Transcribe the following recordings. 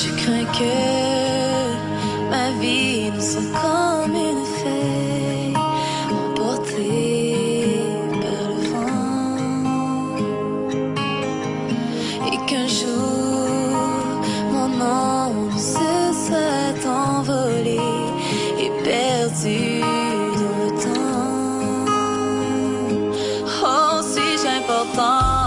Je crains que ma vie ne soit comme une fée emportée par le vent. Et qu'un jour mon nom se soit envolé et perdu. dans le temps Oh, suis-je important?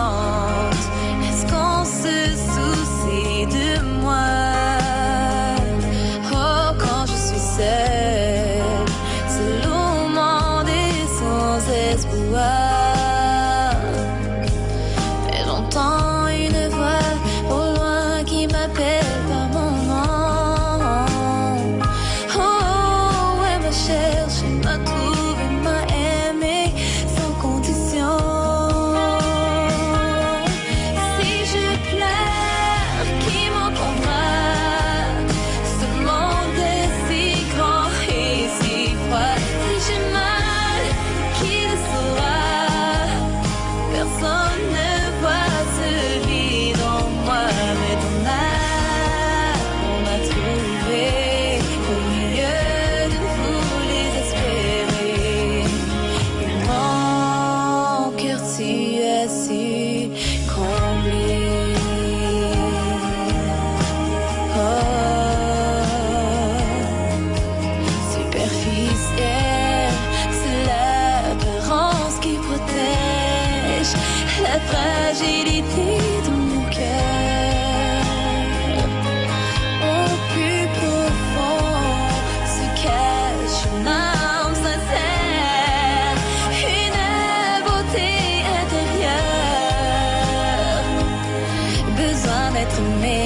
la fragilité de mon cœur. Au plus profond se cache une âme sincère, une beauté intérieure, besoin d'être aimé.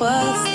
was